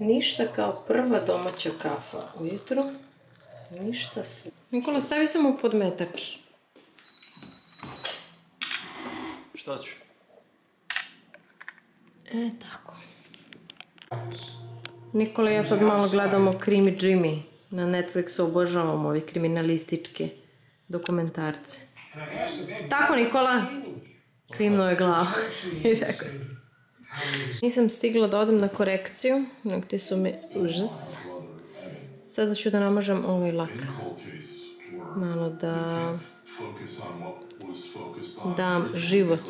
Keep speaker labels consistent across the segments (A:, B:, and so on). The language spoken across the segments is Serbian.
A: Ništa kao prva domaća kafa ujutru. Ništa sve. Nikola, stavi samo podmetač.
B: Šta ću?
A: E, tako. Nikola ja sad malo gledamo Krimi Jimmy. Na Netflixu obožavamo ove kriminalističke dokumentarce. Tako, Nikola? Klimno je glava. I rekao. Nisam stigla da odem na korekciju. Nokti su mi užas. Sada ću da namažem ovaj lak. Malo da dam život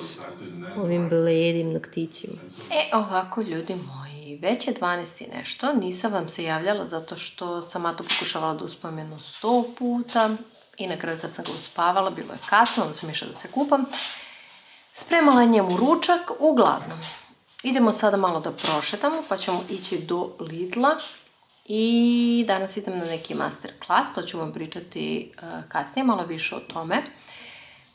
A: ovim bledim noktićima. E, ovako, ljudi moji, već je 12 i nešto. Nisam vam se javljala zato što sam Mato pokušavala da uspam jedno 100 puta i na kraju kad sam ga uspavala, bilo je kasno, onda sam išla da se kupam. Spremala njemu ručak, uglavnom. Idemo sada malo da prošetamo, pa ćemo ići do Lidla i danas idem na neki master klas, to ću vam pričati kasnije, malo više o tome.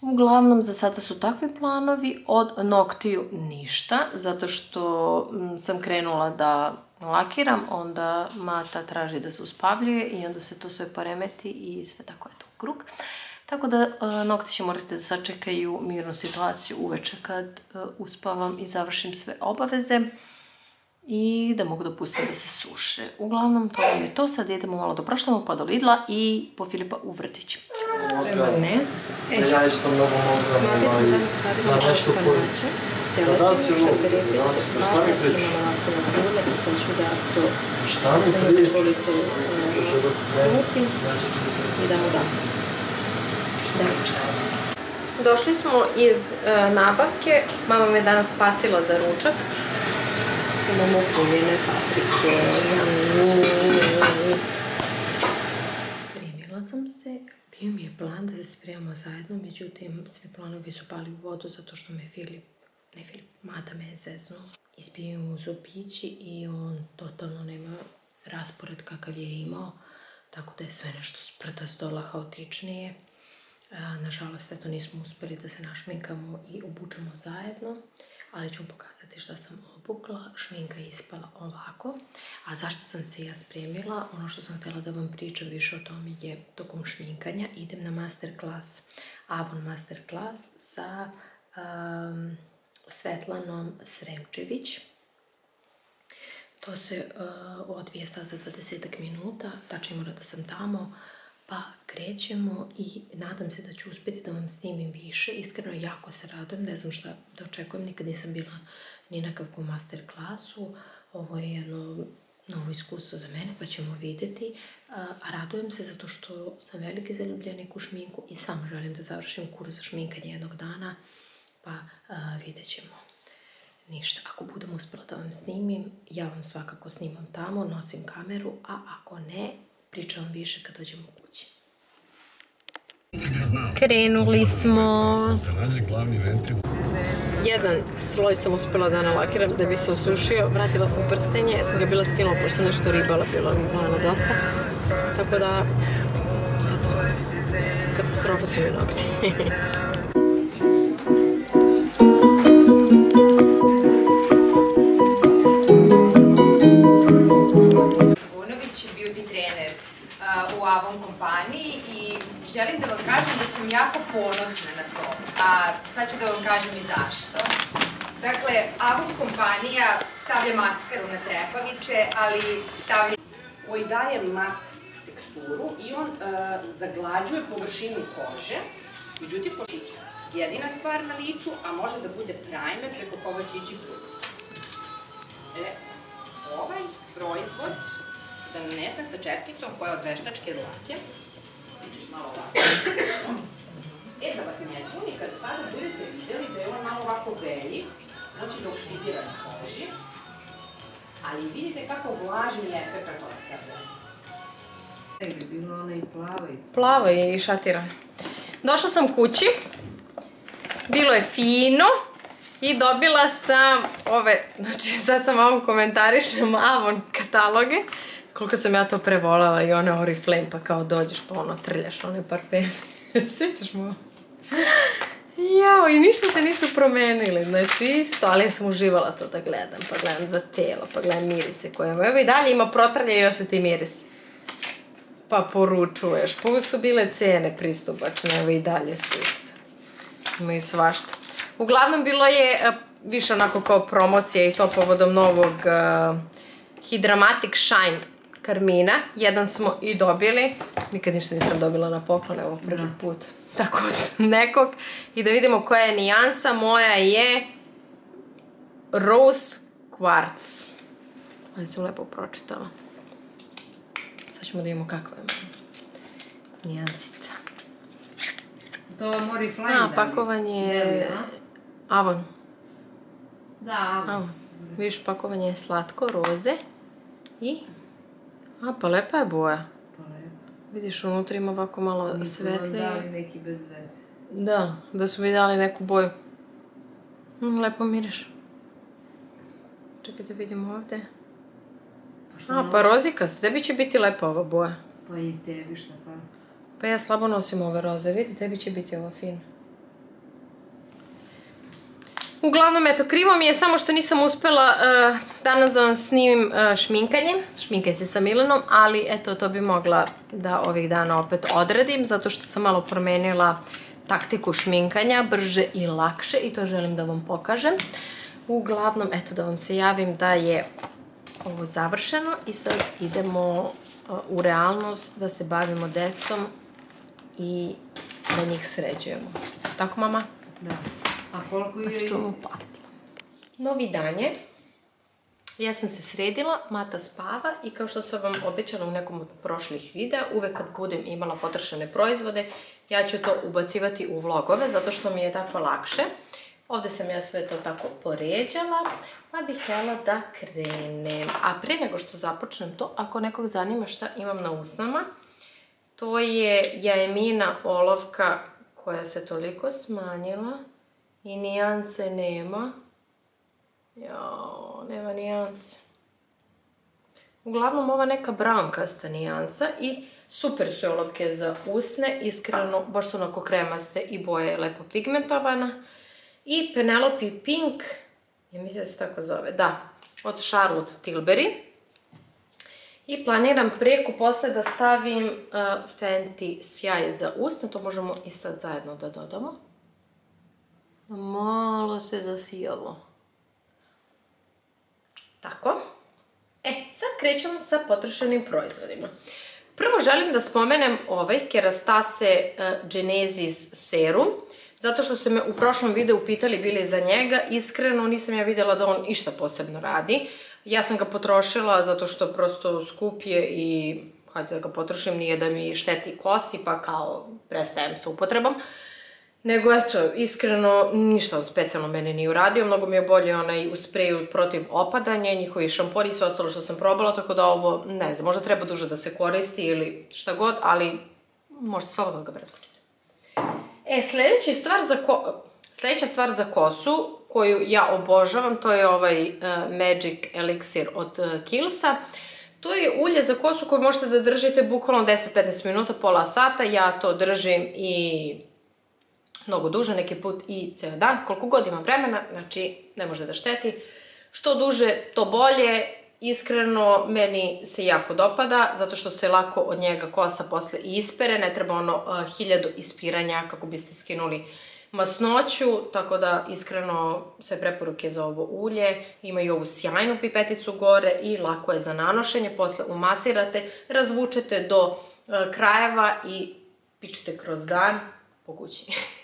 A: Uglavnom, za sada su takvi planovi, od noktiju ništa, zato što sam krenula da lakiram, onda Mata traži da se uspavljuje i onda se to sve poremeti i sve tako je to krug. Tako da nokti će morati da sačekaju mirnu situaciju uveče kad uspavam i završim sve obaveze i da mogu da pustim da se suše. Uglavnom, to je to. Sad idemo malo do prošlamo pa do Lidla i po Filipa u vrtić. Remones.
B: E, ja isto mnogo mozga.
A: Mati sam danas stavila nešto španača.
B: Da si ovo, da si, šta mi pričaš?
A: I sad ću da to
B: Šta mi
A: da
B: pričaš?
A: toliko smutim i da mu dam da ručka. Došli smo iz e, nabavke. Mama me danas spasila za ručak. Imamo kumine, paprike. Spremila sam se. Bio mi je plan da se spremamo zajedno, međutim, svi planovi su pali u vodu zato što me Filip, ne Filip, Mata me je zeznuo. Izbio mu zubići i on totalno nema raspored kakav je imao, tako da je sve nešto sprda stola haotičnije. Nažalost, eto, nismo uspeli da se našminkamo i obučemo zajedno, ali ću vam pokazati šta sam obukla. Šminka je ispala ovako. A zašto sam se ja spremila? Ono što sam htjela da vam pričam više o tome je tokom šminkanja. Idem na masterclass, Avon masterclass sa um, Svetlanom Sremčević. To se uh, odvije sad za 20 minuta, tačno mora da sam tamo, pa krećemo i nadam se da ću uspjeti da vam snimim više. Iskreno jako se radujem, ne znam šta da očekujem, nikad nisam bila ni na kakvom master klasu. Ovo je jedno novo iskustvo za mene, pa ćemo vidjeti. A, radujem se zato što sam veliki zaljubljenik u šminku i samo želim da završim kurs za šminkanje jednog dana, pa a, vidjet ćemo. Ništa, ako budem uspjela da vam snimim, ja vam svakako snimam tamo, nosim kameru, a ako ne, pričam više kad dođemo kući. Krenuli smo. Jedan sloj sam uspjela da nalakiram da bi se osušio. Vratila sam prstenje, sam ga bila skinula pošto nešto ribala, bilo malo dosta. Tako da, eto, katastrofa su mi nokti.
C: jako ponosna na to. A sad ću da vam kažem i zašto. Dakle, Avon kompanija stavlja maskaru na trepavice, ali stavlja
D: koji daje mat teksturu i on e, zaglađuje površinu kože, međutim, po- jedina stvar na licu, a može da bude primer preko koga će ići produkt. E, ovaj proizvod da nanesem sa četkicom koja je od veštačke dlake, vidiš malo ovako, e, da vas ne zbuni, kada sada budete videli da je on malo ovako belji, znači da oksidira na koži, ali vidite kako vlažni efekt ostavlja.
A: Plava je i šatirana. Došla sam kući. Bilo je fino. I dobila sam ove, znači sad sam vam komentarišem Avon kataloge. Koliko sam ja to prevolala i one Oriflame pa kao dođeš pa ono trljaš one parfeme. Sjećaš mu? Jao, i ništa se nisu promenili, znači isto, ali ja sam uživala to da gledam, pa gledam za telo, pa gledam mirise koje imaju. Evo i dalje ima protrlje i osjeti miris. Pa poručuješ, pa uvijek su bile cene pristupačne, evo i dalje su isto. Ima i svašta. Uglavnom bilo je e, više onako kao promocija i to povodom novog uh, Hydramatic Shine karmina. Jedan smo i dobili. Nikad ništa nisam dobila na poklon, evo prvi put. Tako od nekog. I da vidimo koja je nijansa. Moja je Rose Quartz. Ali sam lepo pročitala. Sad ćemo da vidimo kakva je nijansica.
C: To mori flame.
A: A, pakovanje je... Avon.
C: Da,
A: Avon. Vidiš, pakovanje je slatko, roze. I... A, pa lepa je boja.
C: Pa.
A: Vidiš, unutra ima ovako malo
C: Nisu
A: svetlije.
C: dali neki bez veze.
A: Da, da su mi dali neku boju. Mm, lepo miriš. Čekaj da vidimo ovdje.
C: Pa
A: A, pa rozika, tebi će biti lepa ova boja.
C: Pa i tebi šta fali.
A: Pa ja slabo nosim ove roze, vidi, tebi će biti ovo fino. Uglavnom, eto, krivo mi je samo što nisam uspjela eh, danas da vam snimim uh, šminkanje. Šminkaj se sa Milenom, ali eto, to bi mogla da ovih dana opet odradim, zato što sam malo promenila taktiku šminkanja, brže i lakše i to želim da vam pokažem. Uglavnom, eto, da vam se javim da je ovo završeno i sad idemo uh, u realnost da se bavimo decom i da njih sređujemo. Tako, mama?
C: Da. A koliko
A: Pa
C: je...
A: se čuvamo pasla. Novi dan je. Ja sam se sredila, Mata spava i kao što sam vam obećala u nekom od prošlih videa, uvek kad budem imala potrošene proizvode, ja ću to ubacivati u vlogove, zato što mi je tako lakše. Ovde sam ja sve to tako poređala, pa bih htjela da krenem. A pre nego što započnem to, ako nekog zanima šta imam na usnama, to je jajemina olovka koja se toliko smanjila i nijanse nema. Jao, nema nijanse. Uglavnom ova neka brownkasta nijansa i super su olovke za usne, iskreno baš su onako kremaste i boja je lepo pigmentovana. I Penelope Pink, ja mislim da se tako zove, da, od Charlotte Tilbury. I planiram preko posle da stavim uh, Fenty sjaj za usne, to možemo i sad zajedno da dodamo. Malo se zasijalo. Tako. E, sad krećemo sa potrošenim proizvodima. Prvo želim da spomenem ovaj Kerastase uh, Genesis serum, zato što ste me u prošlom videu pitali bili za njega. Iskreno nisam ja vidjela da on išta posebno radi. Ja sam ga potrošila zato što prosto skup je i hajde da ga potrošim, nije da mi šteti kosi, pa kao prestajem sa upotrebom. Nego eto, iskreno, ništa on specijalno mene nije uradio, mnogo mi je bolje onaj u spreju protiv opadanja, njihovi šamponi i sve ostalo što sam probala, tako da ovo, ne znam, možda treba duže da se koristi ili šta god, ali možete slobodno ga preskočite. E, sljedeća stvar za ko... Sljedeća stvar za kosu, koju ja obožavam, to je ovaj uh, Magic Elixir od uh, Killsa. To je ulje za kosu koju možete da držite bukvalno 10-15 minuta, pola sata. Ja to držim i mnogo duže, neki put i ceo dan, koliko god imam vremena, znači ne može da šteti. Što duže, to bolje. Iskreno, meni se jako dopada, zato što se lako od njega kosa posle i ispere, ne treba ono uh, hiljadu ispiranja kako biste skinuli masnoću, tako da iskreno sve preporuke za ovo ulje. Ima i ovu sjajnu pipeticu gore i lako je za nanošenje. Posle umasirate, razvučete do uh, krajeva i pičete kroz dan po kući.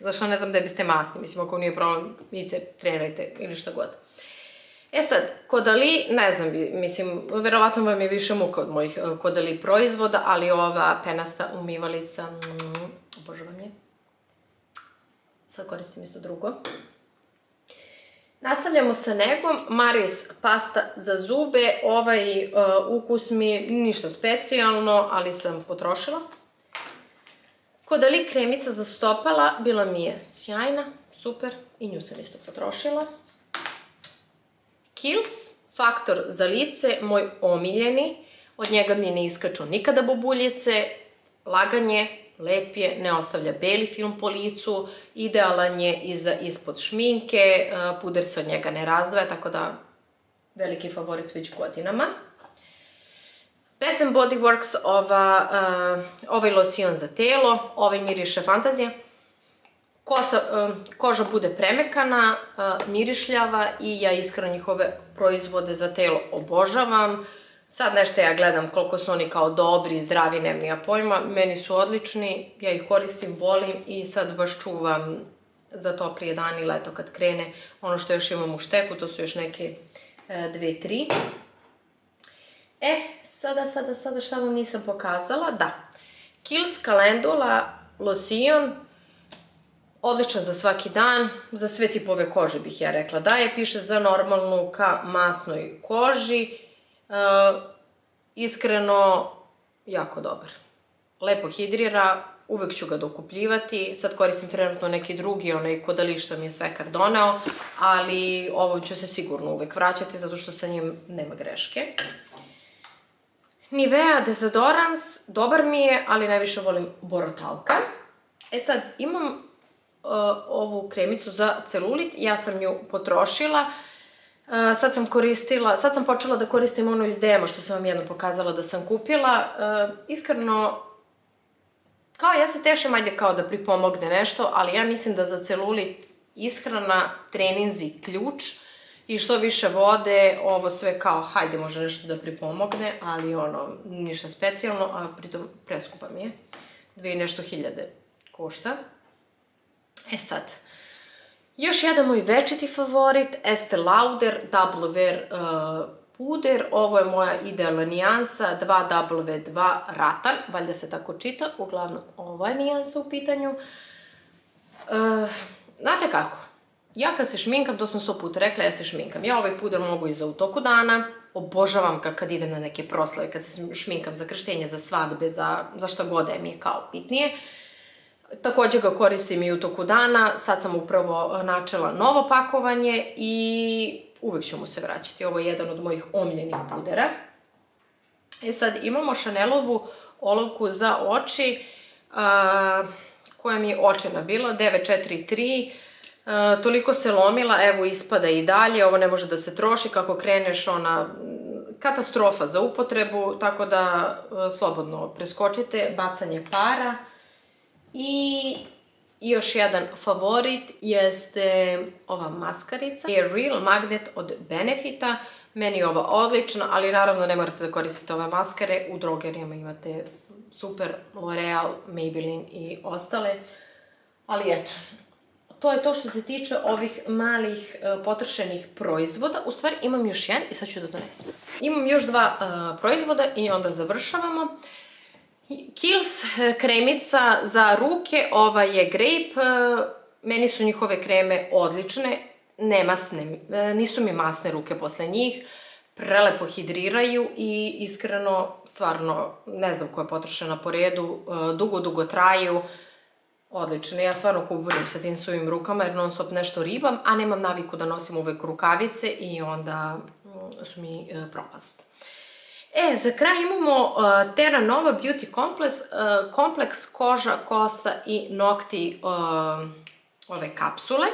A: Zašto ne znam da biste masni, mislim ako nije problem, idite, trenirajte ili šta god. E sad, kodali, ne znam, mislim, verovatno vam je više muka od mojih uh, kodali proizvoda, ali ova penasta umivalica, mm, obožavam je. Sad koristim isto drugo. Nastavljamo sa negom, Maris pasta za zube, ovaj uh, ukus mi ništa specijalno, ali sam potrošila. Kodali kremica za stopala, bila mi je sjajna, super, i nju sam isto potrošila. Kiehl's faktor za lice, moj omiljeni, od njega mi ne iskaču nikada bobuljice, laganje, lep je, ne ostavlja beli film po licu, idealan je i za ispod šminke, e, puder se od njega ne razdvaja, tako da veliki favorit već godinama. Bath Body Works, ova, uh, ovaj losion za telo, ovaj miriše fantazije. Kosa, uh, koža bude premekana, uh, mirišljava i ja iskreno njihove proizvode za telo obožavam. Sad nešto ja gledam koliko su oni kao dobri, zdravi, nemam pojma. Meni su odlični, ja ih koristim, volim i sad baš čuvam za toplije dan i leto kad krene. Ono što još imam u šteku, to su još neke dve, tri. E, sada, sada, sada šta vam nisam pokazala? Da. Kiehl's Calendula Lotion, odličan za svaki dan, za sve tipove kože bih ja rekla. Da je, piše za normalnu ka masnoj koži. Uh, iskreno, jako dobar. Lepo hidrira, uvek ću ga dokupljivati. Sad koristim trenutno neki drugi, onaj kodali što mi je svekar doneo, ali ovo ću se sigurno uvek vraćati, zato što sa njim nema greške. Nivea Desodorans, dobar mi je, ali najviše volim Borotalka. E sad, imam uh, ovu kremicu za celulit, ja sam nju potrošila. Uh, sad sam koristila, sad sam počela da koristim onu iz dema što sam vam jedno pokazala da sam kupila. Uh, iskreno, kao ja se tešim, ajde kao da pripomogne nešto, ali ja mislim da za celulit ishrana, treninzi, ključ i što više vode, ovo sve kao, hajde, može nešto da pripomogne, ali ono, ništa specijalno, a pritom preskupa mi je. Dve nešto hiljade košta. E sad, još jedan moj večiti favorit, Estee Lauder Double Wear uh, puder. Ovo je moja idealna nijansa 2W2 ratan, valjda se tako čita, uglavnom ova je nijansa u pitanju. Uh, znate kako, Ja kad se šminkam, to sam sto puta rekla, ja se šminkam. Ja ovaj puder mogu i za u toku dana, obožavam ga kad idem na neke proslave, kad se šminkam za krštenje, za svadbe, za, za šta god da mi je kao pitnije. Takođe ga koristim i u toku dana, sad sam upravo načela novo pakovanje i uvek ću mu se vraćati. Ovo je jedan od mojih omljenih pudera. E sad, imamo Chanelovu olovku za oči, a, koja mi je očena bila, 943, Uh, toliko se lomila, evo ispada i dalje, ovo ne može da se troši, kako kreneš ona katastrofa za upotrebu, tako da uh, slobodno preskočite, bacanje para. I još jedan favorit jeste ova maskarica, je Real Magnet od Benefita. Meni je ova odlična, ali naravno ne morate da koristite ove maskare, u drogerijama imate super L'Oreal, Maybelline i ostale. Ali eto, to je to što se tiče ovih malih uh, potrošenih proizvoda. U stvari imam još jedan i sad ću da donesem. Imam još dva uh, proizvoda i onda završavamo. Kiehl's e, kremica za ruke, ova je grape. Meni su njihove kreme odlične, nisu mi masne ruke posle njih. Prelepo hidriraju i iskreno, stvarno, ne znam ko je potrošena po redu, dugo, dugo traju Odlično, ja stvarno kuburim sa tim svojim rukama jer non stop nešto ribam, a nemam naviku da nosim uvek rukavice i onda mm, su mi e, propast. E, za kraj imamo uh, Terra Nova Beauty Complex, uh, kompleks koža, kosa i nokti ove kapsule.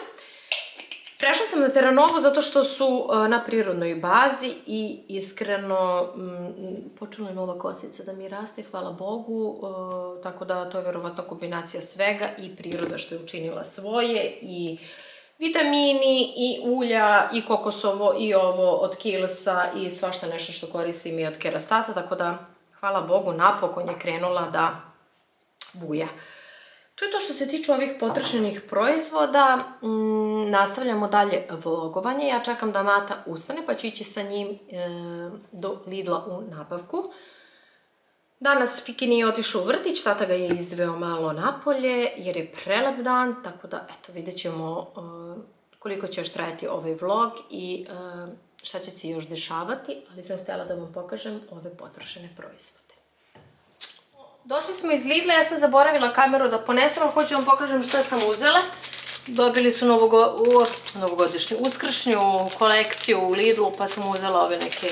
A: Prešla sam na Teranovu zato što su uh, na prirodnoj bazi i iskreno m, počela je nova kosica da mi raste, hvala Bogu, uh, tako da to je verovatno kombinacija svega i priroda što je učinila svoje i vitamini i ulja i kokosovo i ovo od Kilsa i svašta nešto što koristim i od Kerastasa, tako da hvala Bogu napokon je krenula da buja. To je to što se tiče ovih potrošenih proizvoda. Mm, nastavljamo dalje vlogovanje. Ja čekam da Mata ustane pa ću ići sa njim e, do Lidla u nabavku. Danas Fiki nije otišao u vrtić, tata ga je izveo malo napolje jer je prelep dan, tako da eto vidjet ćemo e, koliko će još trajati ovaj vlog i e, šta će se još dešavati, ali sam htjela da vam pokažem ove potrošene proizvode. Došli smo iz Lidla, ja sam zaboravila kameru da ponesem, ali hoću vam pokažem šta sam uzela. Dobili su novogodišnju uskršnju kolekciju u Lidlu, pa sam uzela ove neke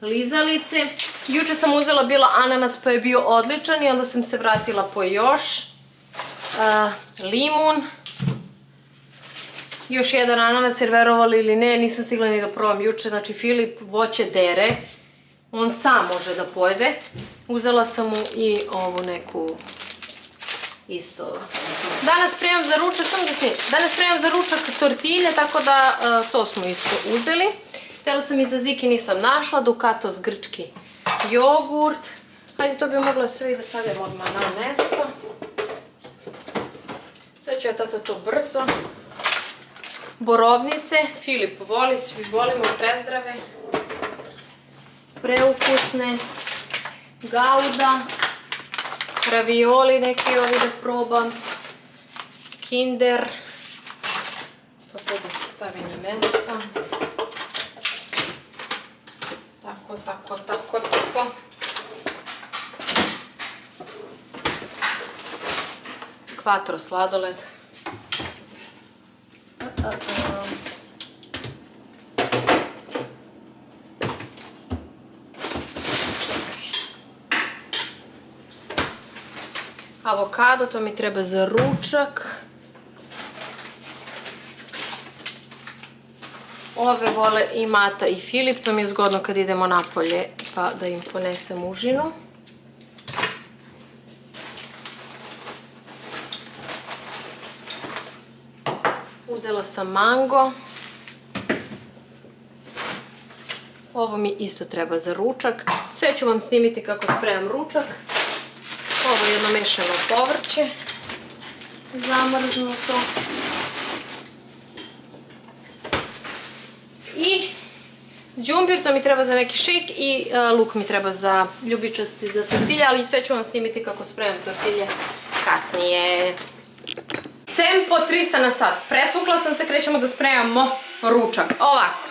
A: lizalice. Juče sam uzela bila ananas pa je bio odličan i onda sam se vratila po još. Limun. Još jedan ananas jer verovali ili ne, nisam stigla ni da probam juče. Znači Filip voće dere. On sam može da pojede. Uzela sam mu i ovu neku isto. Danas spremam za ručak, samo da. Danas spremam za ručak tortilje, tako da uh, to smo isto uzeli. Htjela sam i za Ziki, nisam našla. Dukatos grčki jogurt. Hajde, to bi mogla sve i da stavljam odmah na mesto. Sve ću ja tata to brzo. Borovnice, Filip voli, svi volimo, prezdrave. Preukusne. Gauda. Ravioli neki ovi da probam. Kinder. To sve da se stavi na mesto. Tako, tako, tako, tako. Quattro sladoled. A, a, a. Avokado, to mi treba za ručak. Ove vole i Mata i Filip, to mi je zgodno kad idemo napolje, pa da im ponesem užinu. Uzela sam mango. Ovo mi isto treba za ručak. Sve ću vam snimiti kako spremam ručak. Ovo je jedno mešano povrće. Zamrznuto. I džumbir, to mi treba za neki šejk i uh, luk mi treba za ljubičasti za tortilje, ali sve ću vam snimiti kako spremam tortilje kasnije. Tempo 300 na sat. Presvukla sam se, krećemo da spremamo ručak. Ovako.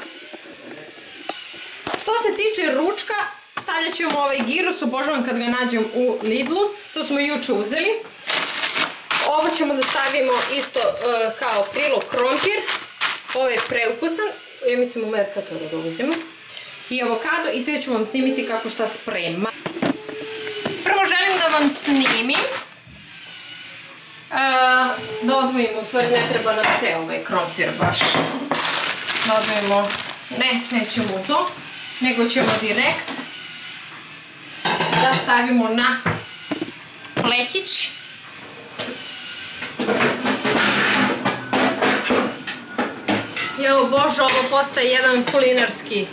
A: Što se tiče ručka, stavljat ćemo ovaj gyros, obožavam kad ga nađem u Lidlu. To smo juče uzeli. Ovo ćemo da stavimo isto uh, kao prilog krompir. Ovo je preukusan, ja mislim u Mercatoru da uzimo. I avokado i sve ću vam snimiti kako šta sprema. Prvo želim da vam snimim. Uh, da odvojimo, u stvari ne treba nam ceo ovaj krompir baš. Da odvojimo, ne, nećemo to, nego ćemo direkt da stavimo na plehić. Jel bože, ovo postaje jedan kulinarski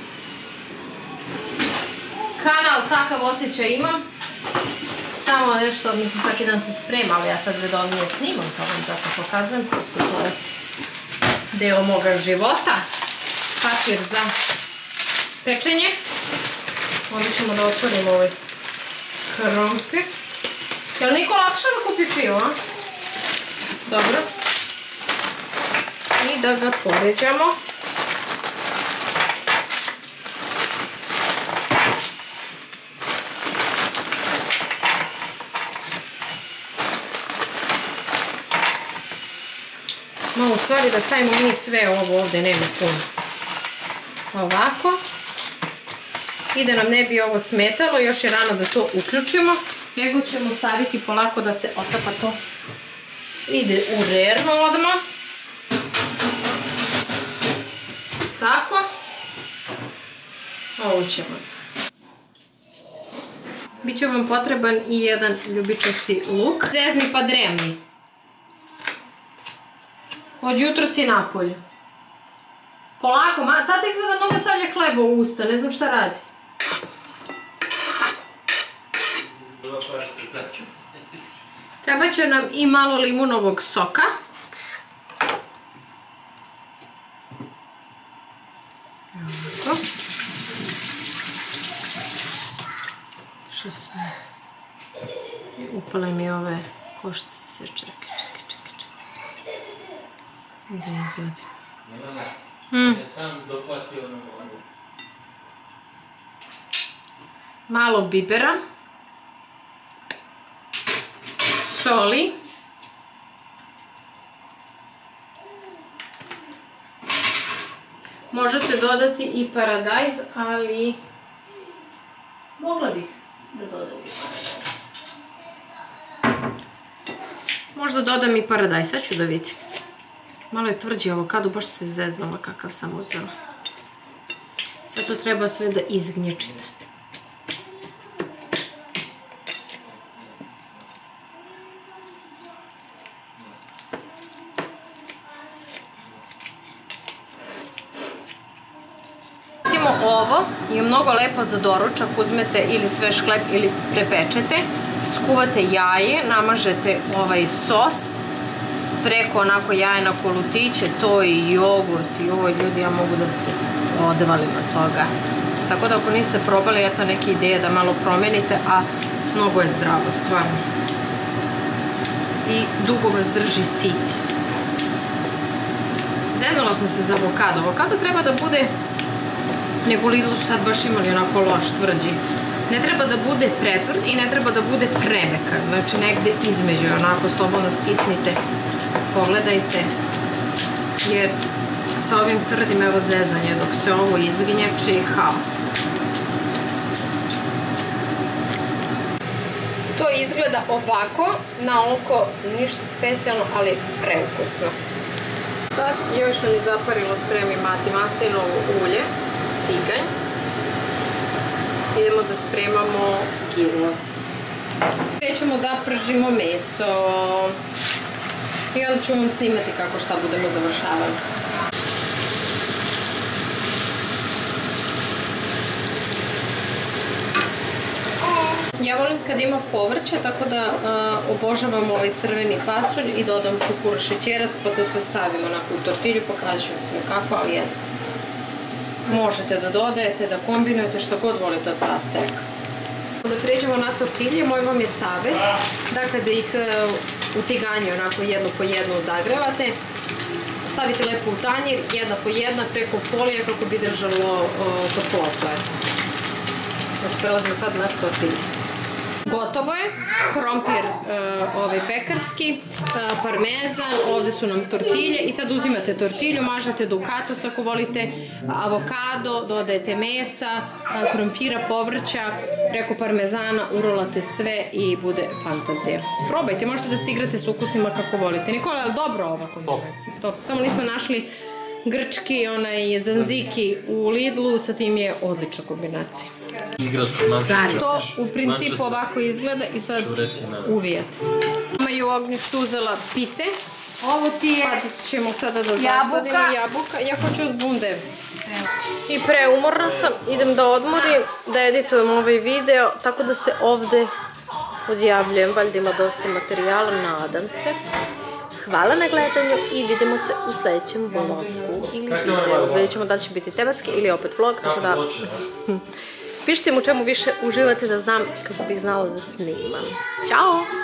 A: kanal, takav osjećaj imam. Samo nešto, mislim, svaki dan se sprema, ali ja sad redovnije snimam, to vam zato pokazujem, prosto to je deo moga života. Papir za pečenje. Onda ćemo da otvorimo ovaj krompir. Jel Nikola otišao da kupi pivo? Dobro. I da ga poređamo. No, u stvari da stavimo mi sve ovo ovde, nema puno. Ovako. I da nam ne bi ovo smetalo, još je rano da to uključimo, nego ćemo staviti polako da se otapa to. Ide u rerno odmah. Tako. Ovo ćemo. Biće vam potreban i jedan ljubičasti luk. Zezni pa dremni. Od jutro si napolje. Polako, ma, tata izgleda mnogo stavlja hleba u usta, ne znam šta radi. Treba će nam i malo limunovog soka. Ovako. Što sve? Upale mi ove koštice. Čekaj, čekaj, čekaj, čekaj. Da izvadim. Mm.
E: sam dohvatio ono ono.
A: Malo bibera, soli, možete dodati i paradajz, ali Mogla bih da dodam i paradajz. Možda dodam i paradajz, sad ću da vidim. Malo je tvrđi avokado, baš se zeznula kakav sam uzela. Sad to treba sve da izgnječite. Ovo je mnogo lepo za doručak, uzmete ili svež hleb ili prepečete, skuvate jaje, namažete ovaj sos, preko onako jaje na kolutiće, to i jogurt, joj ljudi, ja mogu da se odvalim od toga. Tako da ako niste probali, eto neke ideje da malo promenite, a mnogo je zdravo, stvarno. I dugo vas drži siti. Zeznula sam se za avokado. Avokado treba da bude nego Lidl su sad baš imali onako loš tvrđi. Ne treba da bude pretvrd i ne treba da bude premekan, znači negde između, onako slobodno stisnite, pogledajte, jer sa ovim tvrdim evo zezanje, dok se ovo izgnječi, haos. To izgleda ovako, na oko ništa specijalno, ali preukusno. Sad još nam je zaparilo spremi mati maslinovo ulje, tiganj. Idemo da spremamo gyros. Krećemo da pržimo meso. I onda ću vam snimati kako šta budemo završavali. Ja volim kad ima povrće, tako da obožavam ovaj crveni pasulj i dodam kukuruz šećerac, pa to sve stavimo onako u tortilju, pokazat ću vam sve kako, ali eto. Možete da dodajete, da kombinujete što god volite od sastojaka. Da pređemo na tortilje, moj vam je savjet, dakle da ih e, u tiganju onako jednu po jednu zagrevate, stavite lepo u tanjir, jedna po jedna preko folije kako bi držalo o, toplotu. eto. Znači prelazimo sad na tortilje. Gotovo je, krompir e, ovaj pekarski, e, parmezan, ovde su nam tortilje i sad uzimate tortilju, mažete dukatos ako volite, avokado, dodajete mesa, e, krompira, povrća, preko parmezana urolate sve i bude fantazija. Probajte, možete da se igrate s ukusima kako volite. Nikola, je li dobro ova kombinacija? Top. Samo nismo našli grčki, onaj zanziki u Lidlu, sa tim je odlična kombinacija.
B: Igrač Manchester.
A: To u principu ovako izgleda i sad uvijete. Mama je u ognjištu uzela pite.
F: Ovo ti je
A: Pa ćemo sada da jabuka. Ja hoću od bunde. I preumorna sam, idem da odmorim, da editujem ovaj video, tako da se ovde odjavljujem. Valjda ima dosta materijala, nadam se. Hvala na gledanju i vidimo se u sledećem vlogu ili videu. Vidjet ćemo da li će biti tematski ili opet vlog, tako da pišite mi u čemu više uživate da znam kako bih znala da snimam. Ćao!